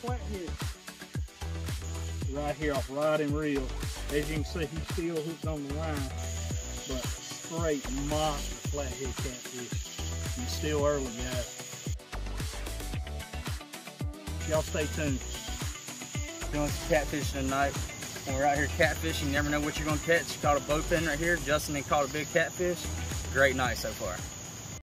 flathead. Right here off Rod and Reel. As you can see, he still hooked on the line, but straight monster flathead catfish. And still early, guys. Y'all stay tuned. Doing some catfishing tonight. When we're out here catfishing, you never know what you're gonna catch. Caught a bowfin right here. Justin and caught a big catfish. Great night so far.